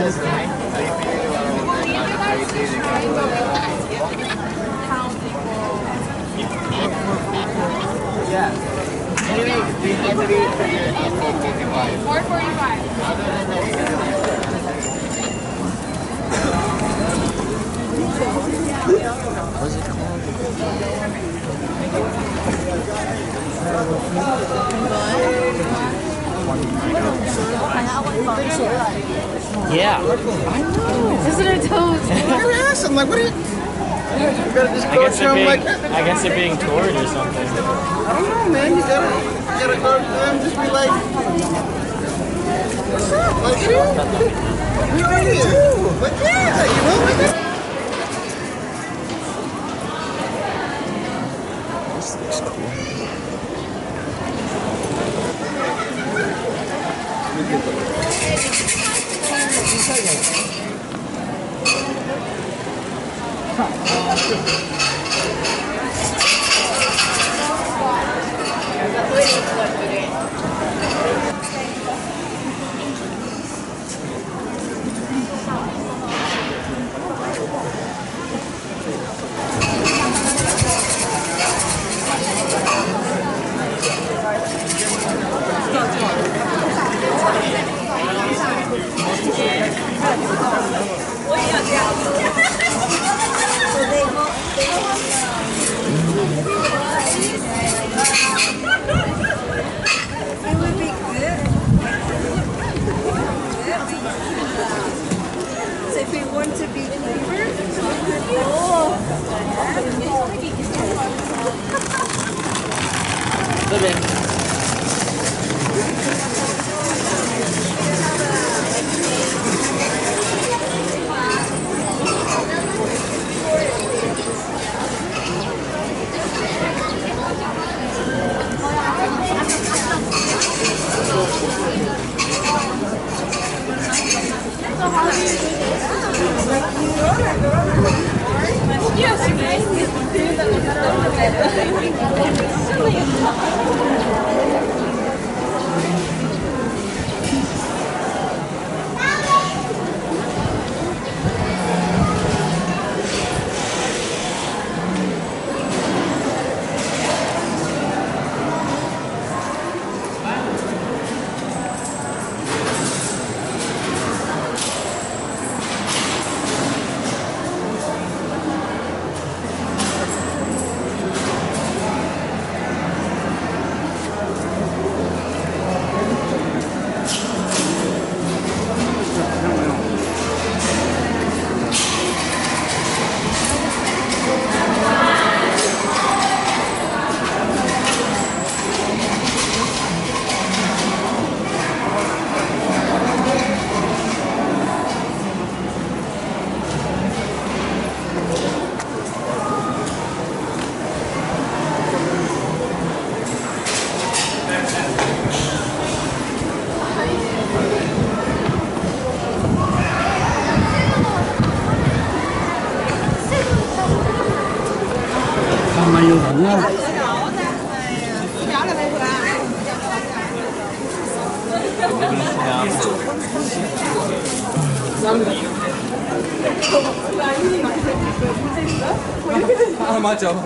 Four forty-five. What's it called? Yeah. Listen to toes. I asked him, like, what are you? You gotta just I go guess to being, like that. I guess they're being toured or something. I don't know, man. You gotta, you gotta go to them, just be like, what's up? Like, hey, we right here. Like, yeah, you know, like that. This looks cool. 小さいの。这边。그냥 아 맞죠